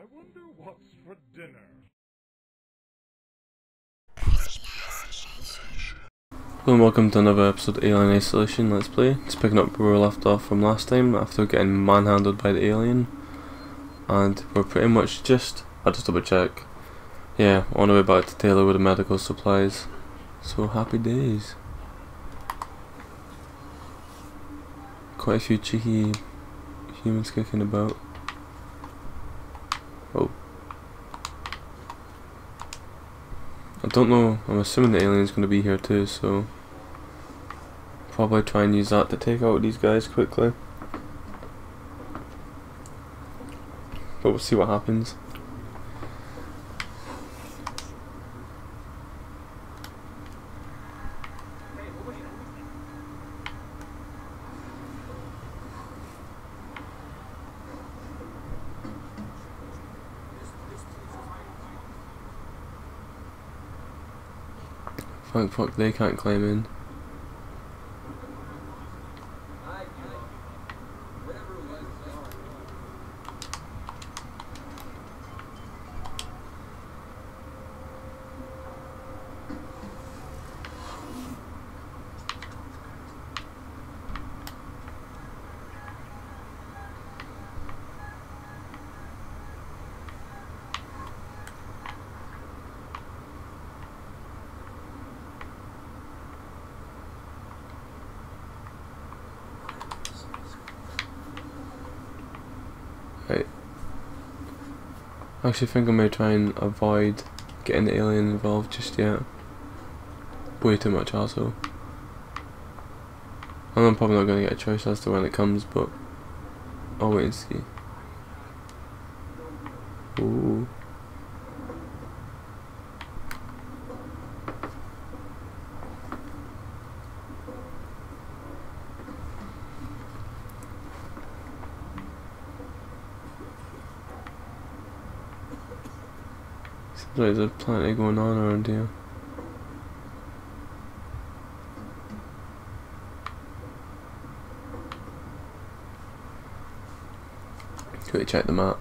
I wonder what's for dinner. Hello and welcome to another episode of Alien Isolation Let's Play. Just picking up where we left off from last time after getting manhandled by the alien. And we're pretty much just, I'll just double check. Yeah, on our way back to Taylor with the medical supplies. So happy days. Quite a few cheeky humans kicking about. Oh. I don't know, I'm assuming the alien's going to be here too, so probably try and use that to take out these guys quickly. But we'll see what happens. Fuck, fuck, they can't climb in. I actually think I may try and avoid getting the alien involved just yet. Way too much also. And I'm probably not going to get a choice as to when it comes, but I'll wait and see. Ooh. Seems a there's plenty going on around here. Quickly check the map.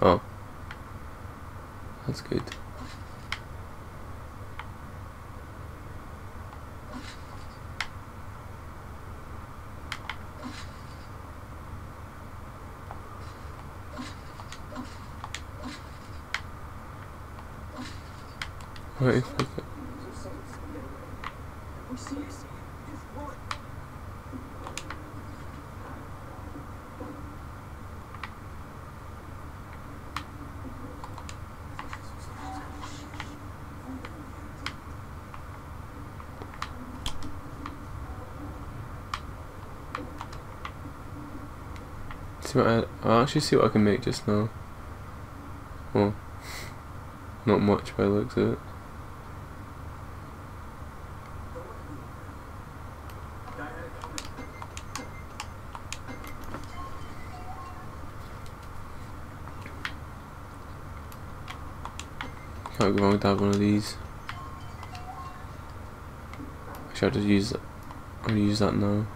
Oh. That's good. Right, fuck it. See what I, actually see what I can make just now. Well, not much by the looks of it. Can't go wrong with having one of these. Actually, I'll just use that. I'm gonna use that now.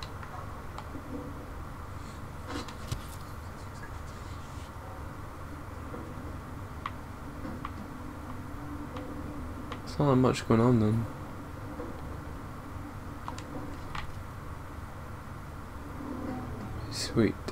There's not that much going on then. Sweet.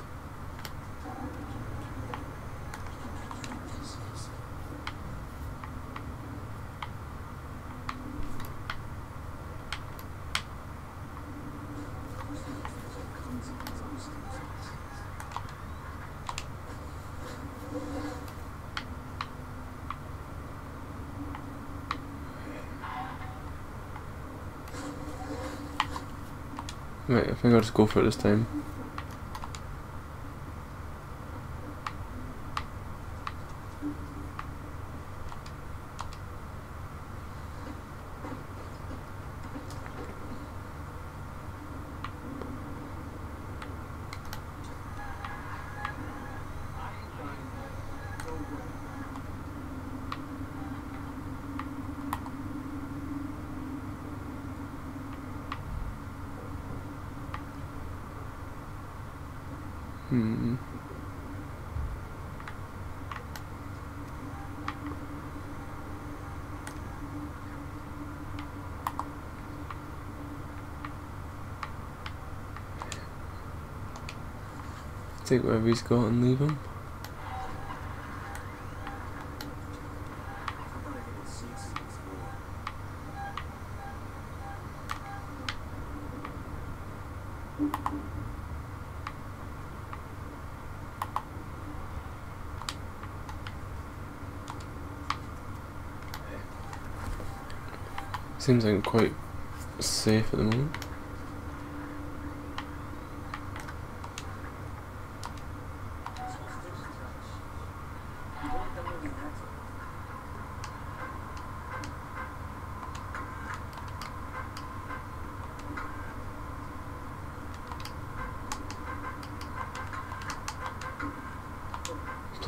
Right, I think I'll just go for it this time. Take whatever he's got and leave him. Seems like I'm quite safe at the moment.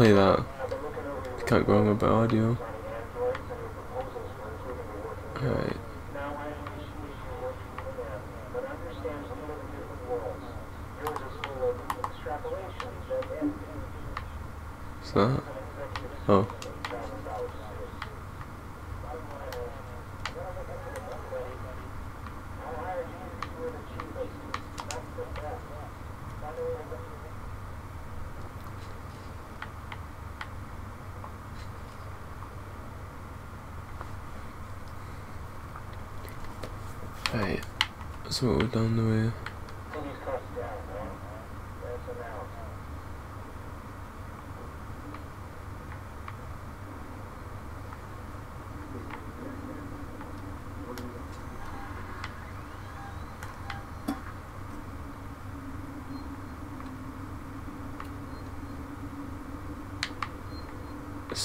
Play that. Can't go wrong about audio. Alright. Is that? Oh. Right, so we're down the way.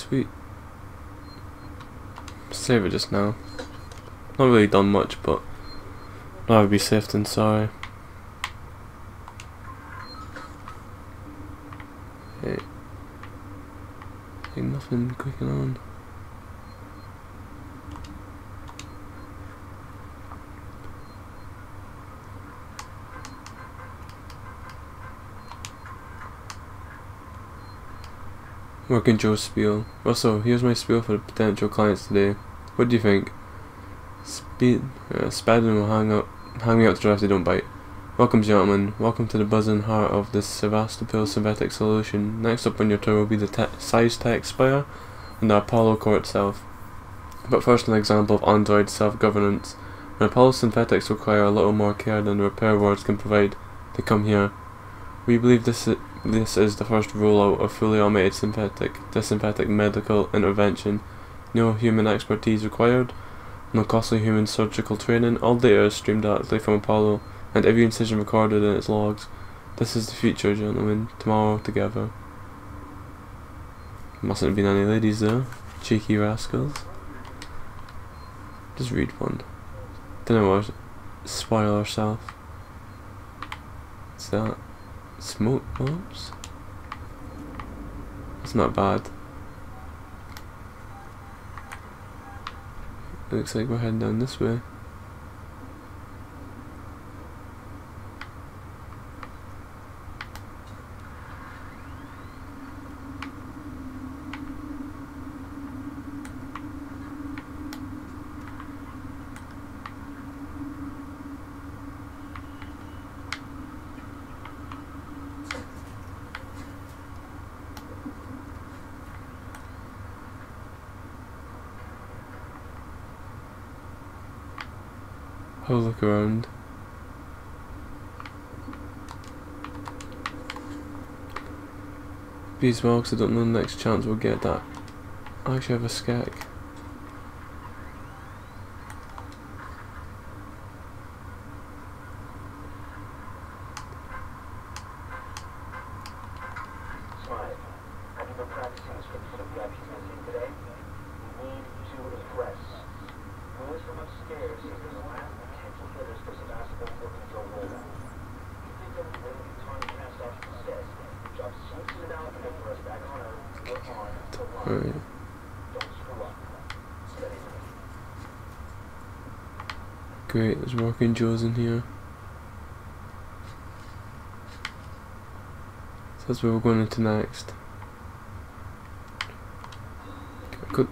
Sweet. Save it just now. Not really done much, but rather be safe than sorry. Hey. Ain't nothing clicking on. Working Joe's spiel. Also, here's my spiel for the potential clients today. What do you think? Speed, uh, Spadin will hang out, hang me out to dry if they don't bite. Welcome, gentlemen. Welcome to the buzzing heart of the Sevastopol synthetic solution. Next up on your tour will be the te Size Tech Spire and the Apollo core itself. But first, an example of Android self-governance. When Apollo synthetics require a little more care than the repair wards can provide, they come here. We believe this is, this is the first rollout of fully automated synthetic, disinfectant medical intervention. No human expertise required, no costly human surgical training. All data is streamed directly from Apollo, and every incision recorded in its logs. This is the future, gentlemen. Tomorrow together. Mustn't have been any ladies there. Cheeky rascals. Just read one. Don't know what. Spoil herself. What's that? Smoke bombs? It's not bad. Looks like we're heading down this way. Look around. Be as well, because I don't know the next chance we'll get that. I actually have a skek. Smile. Have you been practicing this for the VIP message today? We need to impress. Noise from upstairs says there's a last potential hitters for Sevastopol working Joe Rolla. You think they'll be waiting to Tony cast off instead? Drop sneaks it out and then for us back on Earth. Work on the line. Alright. Don't screw up. Steady now. Great, there's working Joes in here. So that's where we're going into next. Quick,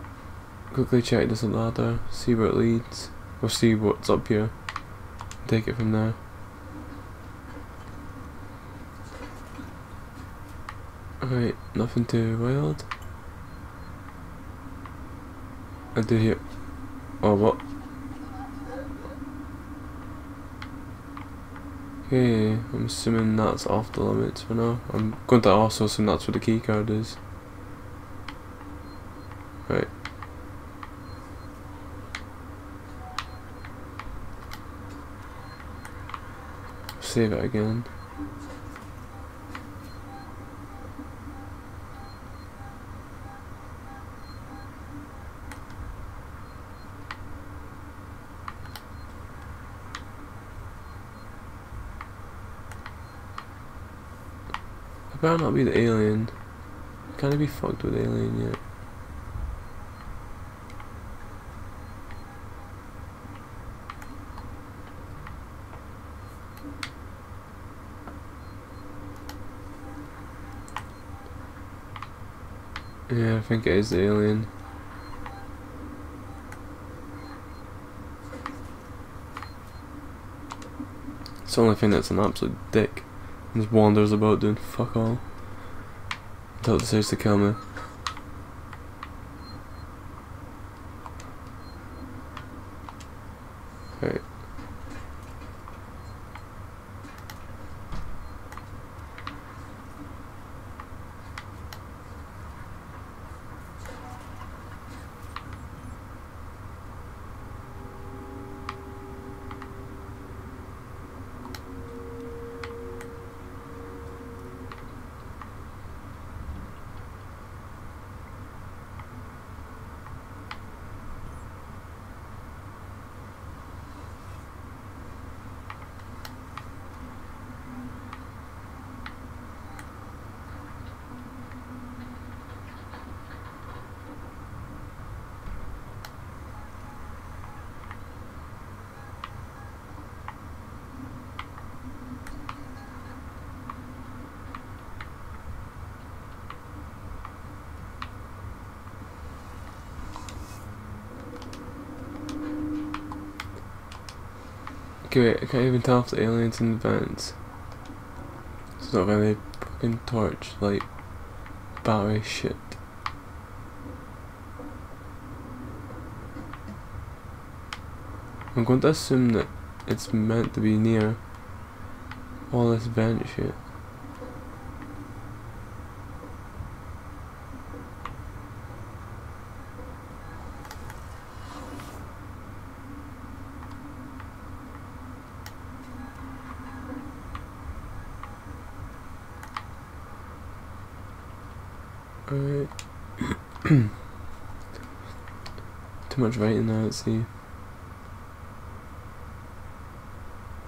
quickly check this ladder, see where it leads, or see what's up here. Take it from there. Alright, nothing too wild. I do hear. Oh, what? Okay, I'm assuming that's off the limits for now. I'm going to also assume that's where the key card is. Right. Save it again. Better not be the alien. Can it be fucked with alien yet? Yeah, I think it is the alien. It's the only thing that's an absolute dick. Just wanders about doing fuck all. Until it decides to kill me. Okay, wait, I can't even tell if the alien's in the vents. It's not very fucking torch, like, battery shit. I'm going to assume that it's meant to be near all this vent shit. Alright. Too much writing there, let's see.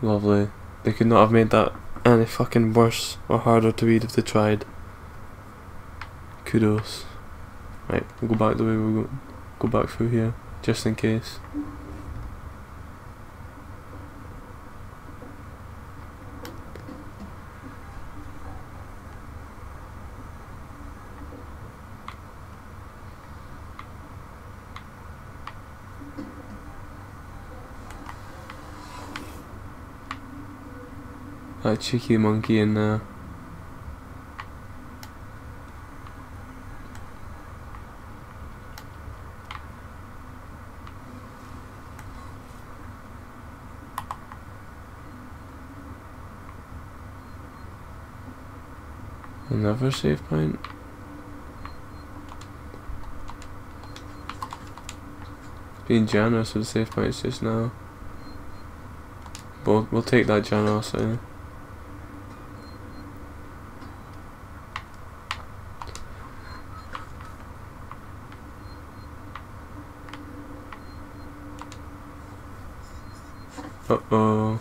Lovely. They could not have made that any fucking worse or harder to read if they tried. Kudos. Right, we'll go back the way we go. Go back through here, just in case. That cheeky monkey in there. Another save point. Being generous with the save points just now. But we'll take that generosity. Uh oh.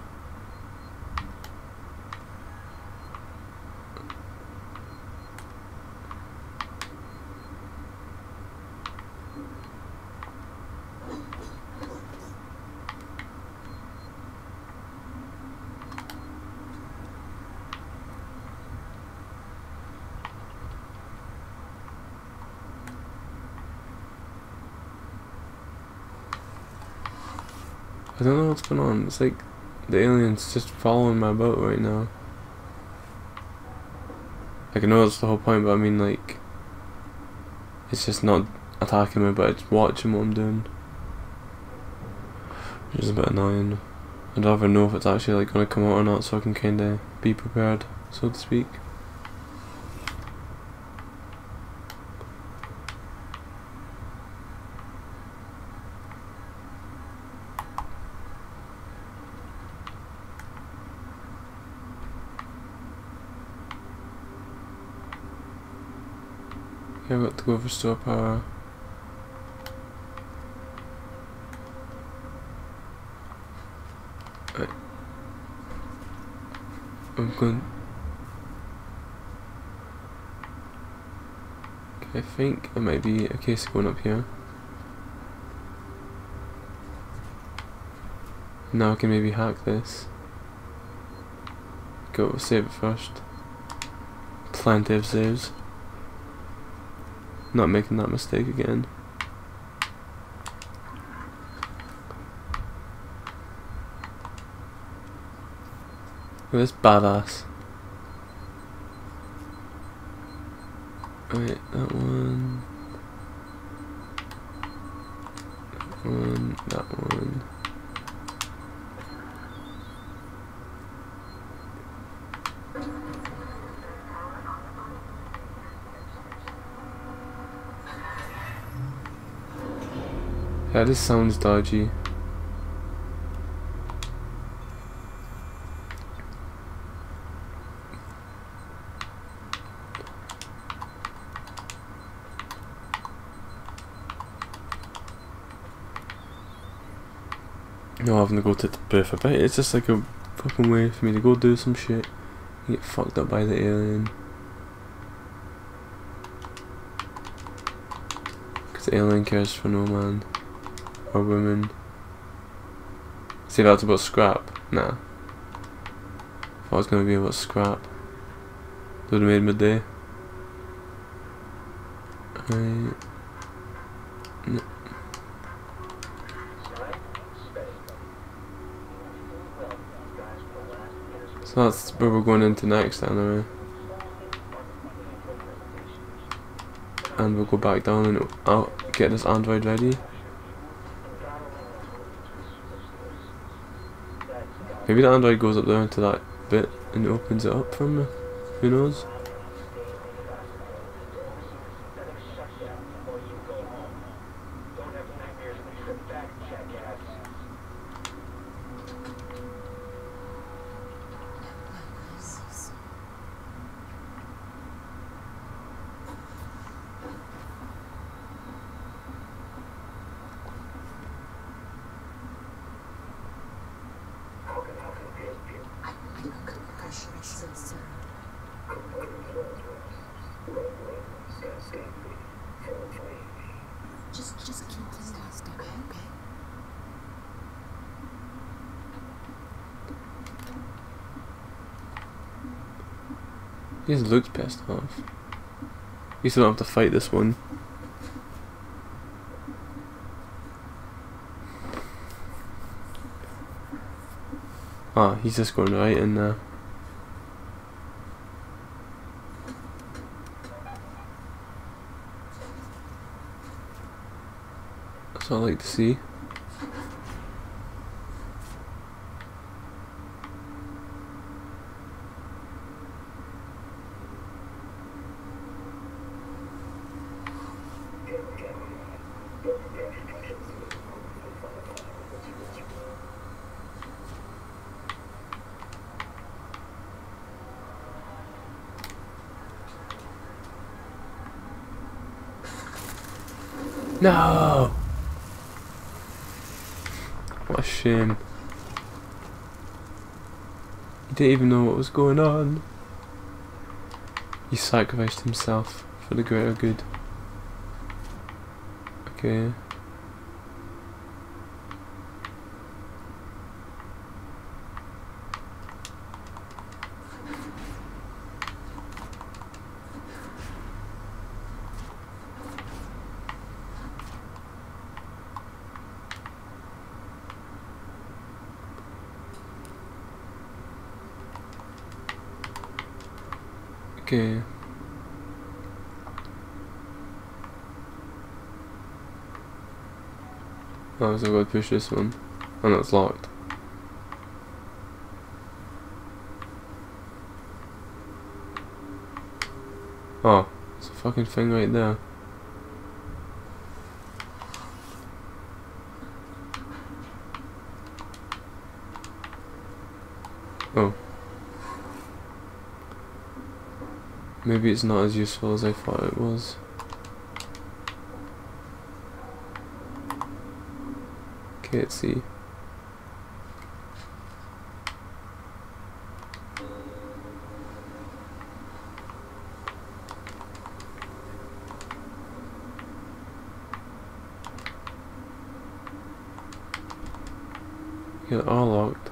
I don't know what's going on. It's like the alien's just following my boat right now. Like I know that's the whole point, but I mean like it's just not attacking me, but it's watching what I'm doing. Which is a bit annoying. I'd rather know if it's actually like gonna come out or not, so I can kinda be prepared, so to speak. Go for power. I'm going. Okay, I think it might be a case going up here. Now I can maybe hack this. Go save it first. Plenty of saves. Not making that mistake again. This badass. Wait, that one. That one, that one. Yeah, this sounds dodgy. No, having to go to the booth. I bet it's just like a fucking way for me to go do some shit. and Get fucked up by the alien. Because the alien cares for no man or women. See if that's about scrap. Nah. If I was gonna be about scrap, would have made my day. Years So that's where we're going into next anyway. And we'll go back down and I'll get this android ready. Maybe the android goes up there into that bit and opens it up for me. Who knows? Don't have nightmares of a trip back, jackass. Just, just keep this guy step, okay? He just looks pissed off. You still don't have to fight this one. Ah, he's just going right in there. That's what I like to see. No! What a shame. He didn't even know what was going on. He sacrificed himself for the greater good. Okay. Okay. Oh, so I've got to push this one. Oh, and it's locked. Oh, there's a fucking thing right there. Oh. Maybe it's not as useful as I thought it was. Can't see. Yeah, all locked.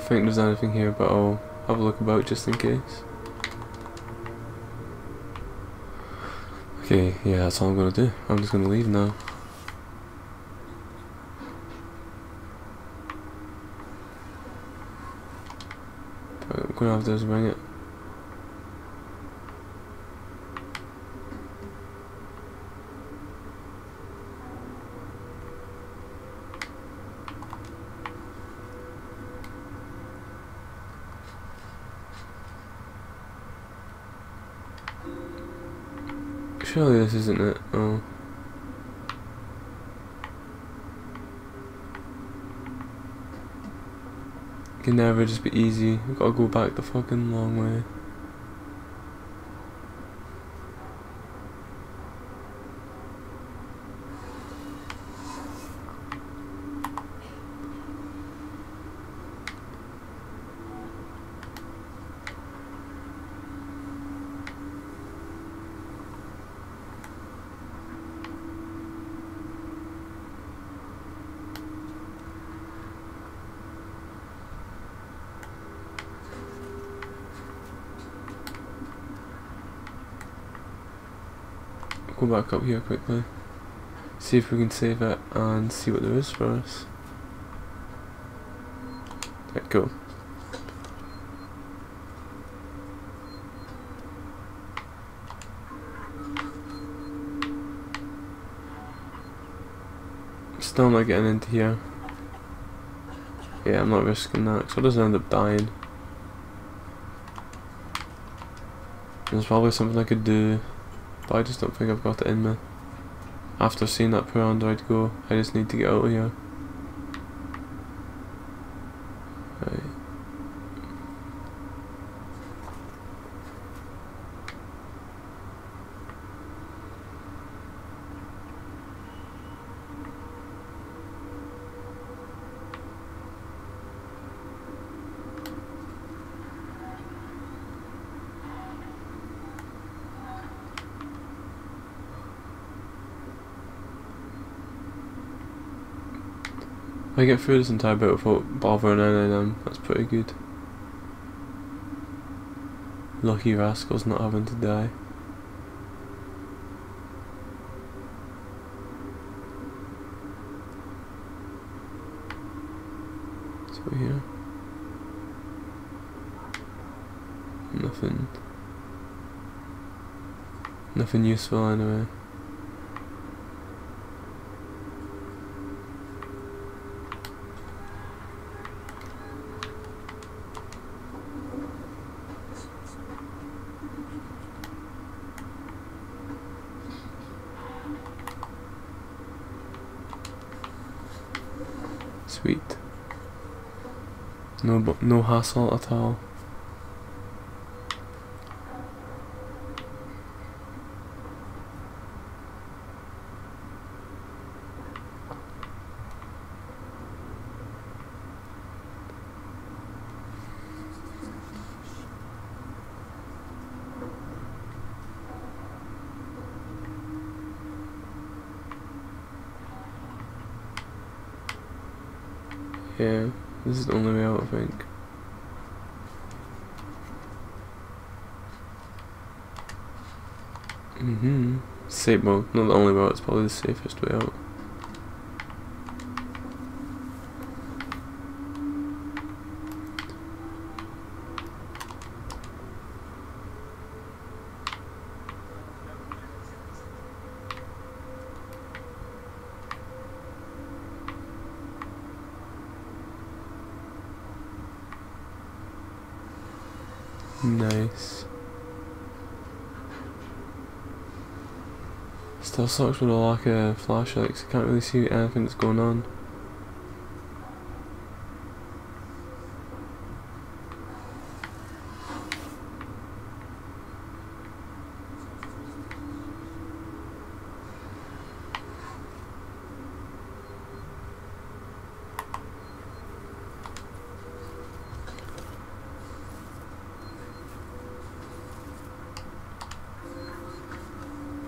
Don't think there's anything here, but I'll have a look about just in case. Okay, yeah, that's all I'm gonna do. I'm just gonna leave now. I'm gonna have to just ring it. Surely this isn't it. Oh. It can never just be easy. We gotta go back the fucking long way. Go back up here quickly. See if we can save it and see what there is for us. Right, go. Still not getting into here. Yeah, I'm not risking that, because I'll just end up dying. There's probably something I could do, but I just don't think I've got it in me. After seeing that poor android go, I just need to get out of here. I get through this entire bit without bothering any of them, that's pretty good. Lucky rascals not having to die. So here. Nothing. Nothing useful anyway. but no hassle at all. Yeah this is the only way out, I think. Mm-hmm. Safe, well, not the only way out, it's probably the safest way out. Sucks with a lack of flashlights. I can't really see anything that's going on.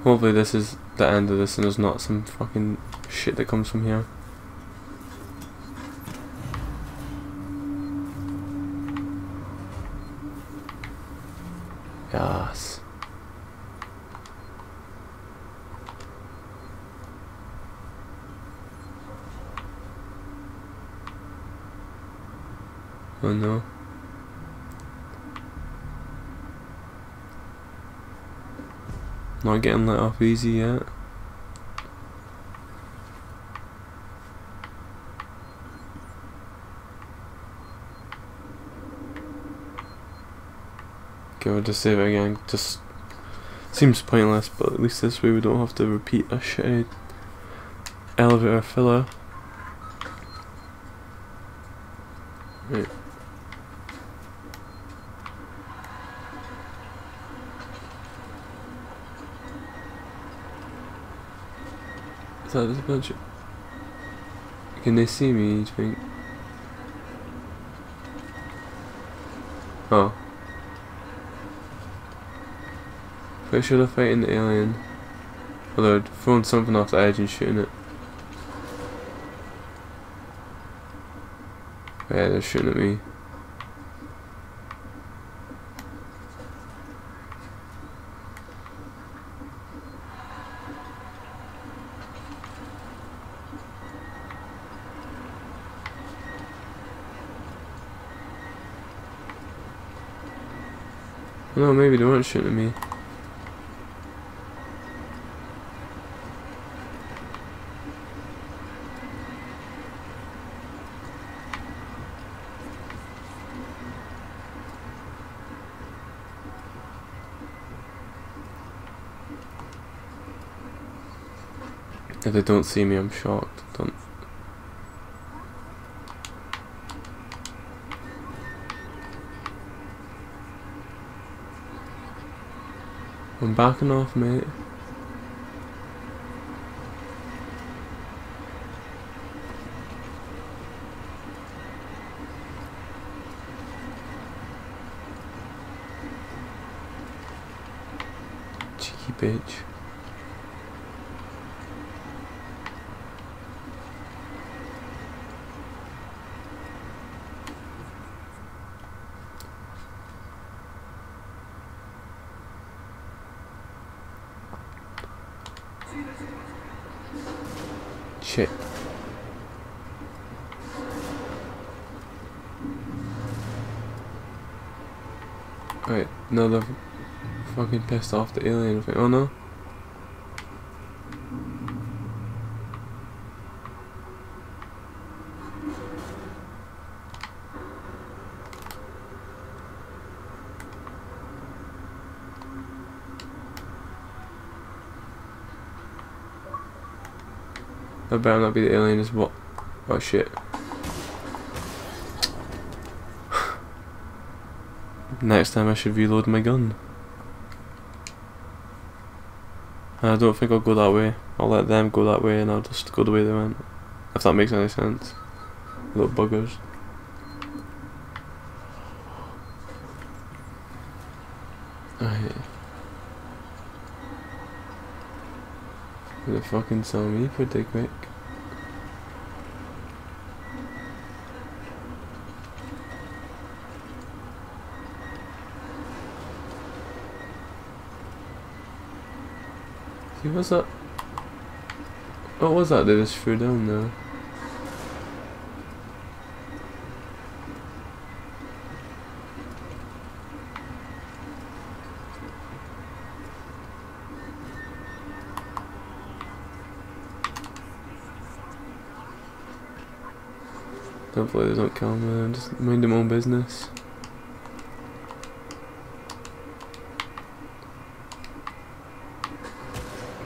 Hopefully this is the end of this and there's not some fucking shit that comes from here. Yes. Oh no. Not getting let off easy yet. Okay, we'll just save it again. Just seems pointless, but at least this way we don't have to repeat a shitty elevator filler. Right. That a bunch of... Can they see me, you think? Oh. Pretty sure they're fighting the alien. Although, throwing something off the edge and shooting it. Yeah, they're shooting at me. No, maybe they weren't shooting at me. If they don't see me, I'm shocked. Don't. I'm backing off, mate. Cheeky bitch. Shit. Right, no, they're fucking pissed off the alien. Oh no. That better not be the alien as what? Oh shit. Next time I should reload my gun. I don't think I'll go that way. I'll let them go that way and I'll just go the way they went. If that makes any sense. Little buggers. fucking saw me pretty quick. See, what's that? What was that they just threw down there? Hopefully they don't kill me, just mind their own business.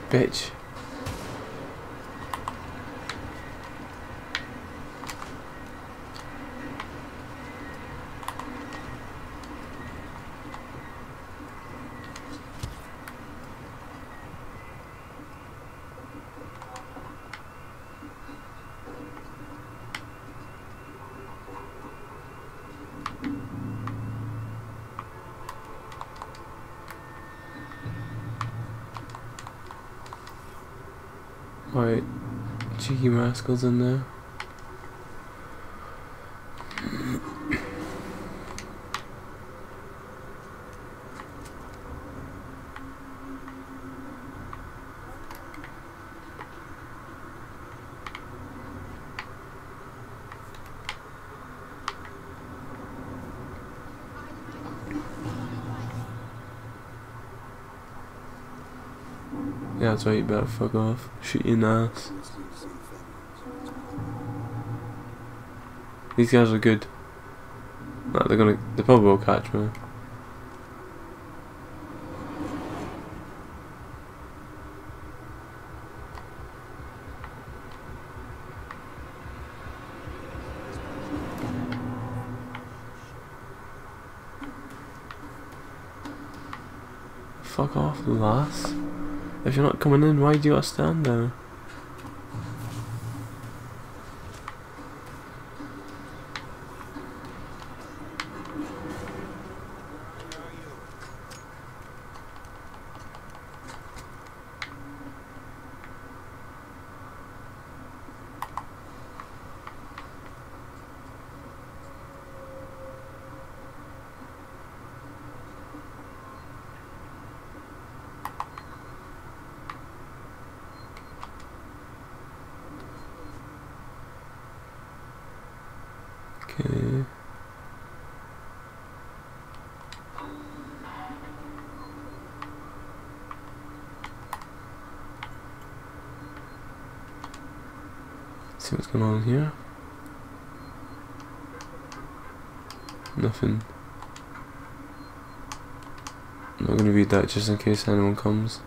Bitch. Right, cheeky rascals in there. Yeah, that's right, you better fuck off. Shoot your ass. These guys are good. No, they're gonna. They probably will catch me. Fuck off, lass. If you're not coming in, why do you gotta stand there? Okay. See what's going on here. Nothing. I'm not gonna read that just in case anyone comes.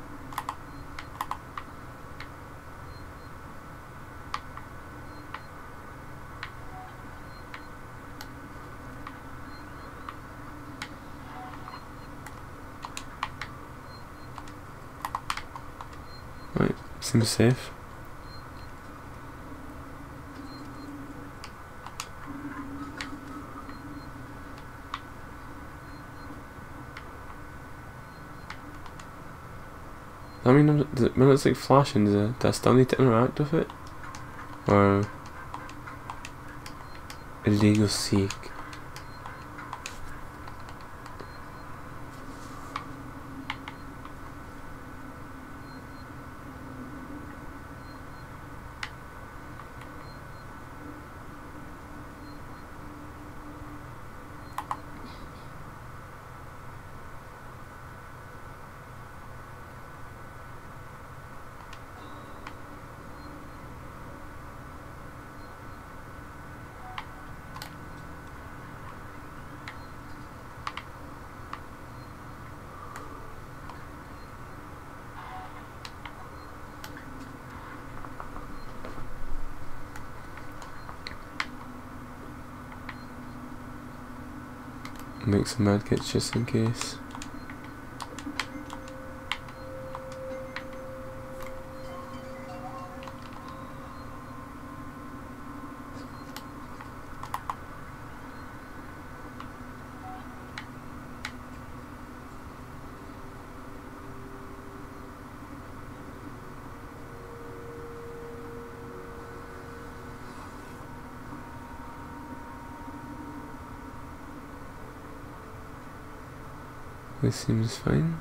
Right, seems safe. I mean, when it's like flashing, uh, does it, do I still need to interact with it? Or illegal seek? Make some medkits just in case. This seems fine.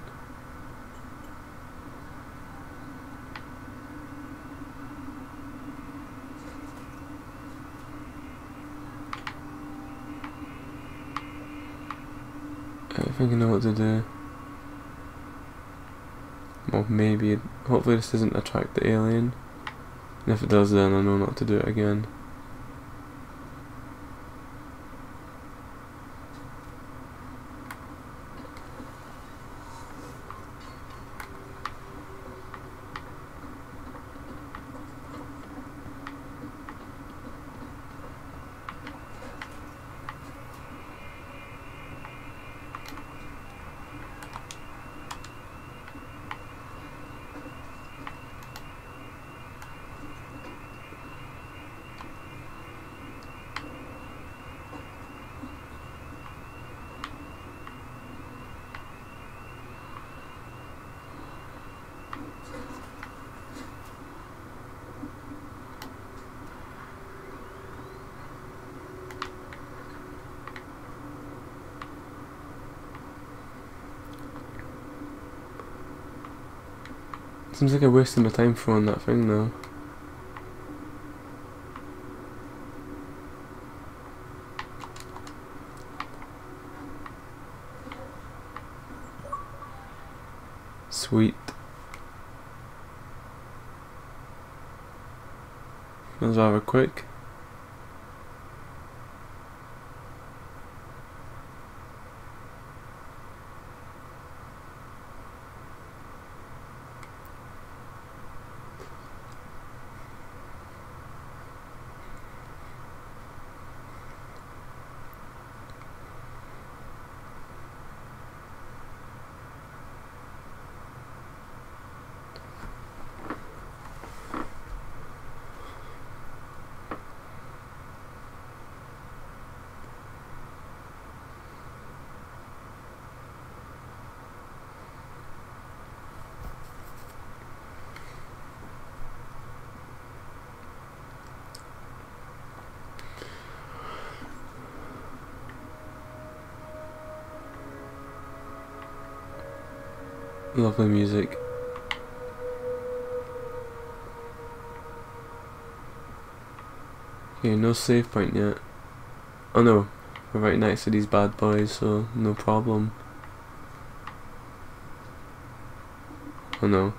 I think I know what to do. Well, maybe, hopefully this doesn't attract the alien. And if it does then I know not to do it again. Seems like I'm wasting my time throwing that thing now. Sweet. That was rather quick. Lovely music. Okay, no save point yet. Oh no, we're right next to these bad boys, so no problem. Oh no.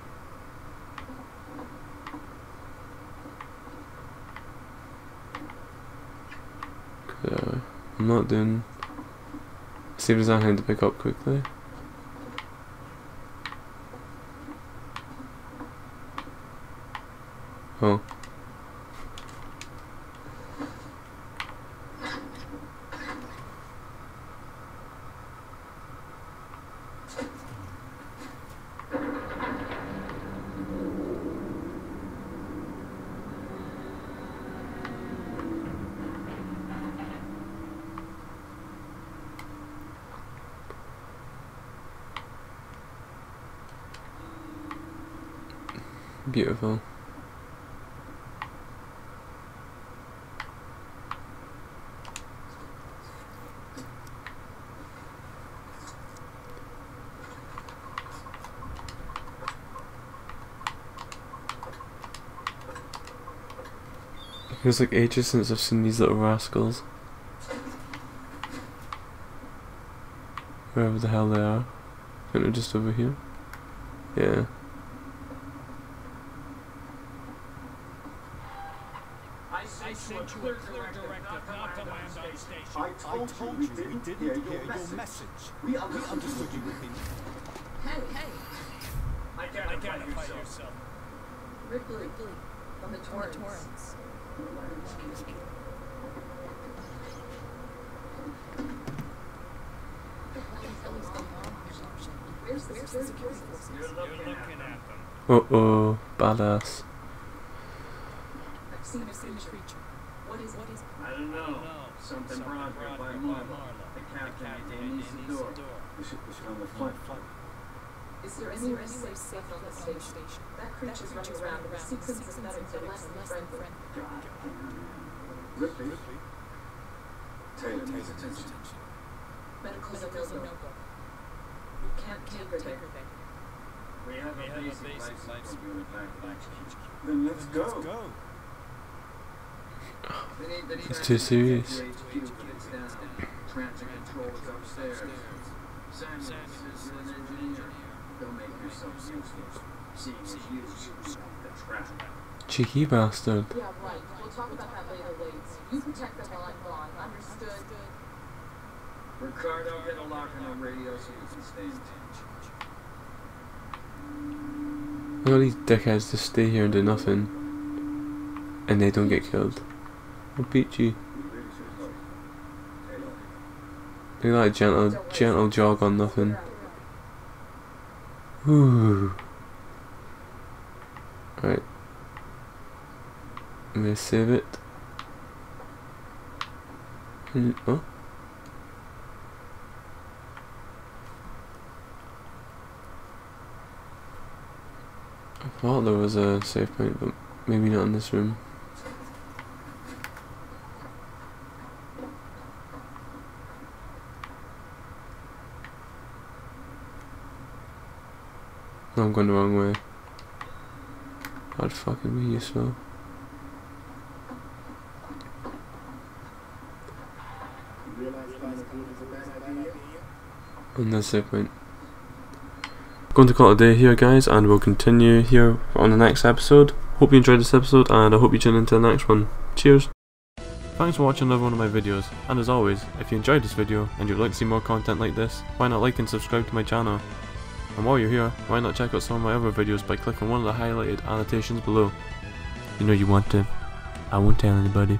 Okay, I'm not doing. See if there's anything to pick up quickly. Oh. Beautiful. Feels like ages since I've seen these little rascals. Wherever the hell they are. I think they're just over here. Yeah. I sent you a clear directive not to land on station. I told, you we didn't, hear, your, message. We understood, you were in. Hey, hey, Identify, yourself. Ripley, Ripley, from the Torrens. Uh oh, badass. I've seen a creature. What is what is? I don't know. Something brought by Marlow. The captain ain't the door. We should on the flight. Is there any way safe left on the station? That creature's running around with sequence of medics are less than friendly. Ripley. Taylor needs attention. Medical is a no-go. We can't take her there. We have a basic license from the back Then let's go. It's too serious. Transit control is upstairs. Samuel says you're an engineer. Don't make yourself useful. Seeing as you the trap. Cheeky bastard. Yeah, right. We'll talk about that later, Waits. You protect them while I'm gone. Understood? Ricardo, get a lock on the radio so you can stay in touch. Look at these dickheads just stay here and do nothing. And they don't get killed. I'll beat you. Look at that gentle, gentle jog on nothing. Whew. Right. I'm gonna save it. Hmm, Oh. I thought there was a save point, but maybe not in this room. No, I'm going the wrong way. I'd fucking be useful. And that's it, point. Going to call it a day here, guys, and we'll continue here on the next episode. Hope you enjoyed this episode, and I hope you tune into the next one. Cheers! Thanks for watching another one of my videos, and as always, if you enjoyed this video and you'd like to see more content like this, why not like and subscribe to my channel? And while you're here, why not check out some of my other videos by clicking one of the highlighted annotations below. You know you want to. I won't tell anybody.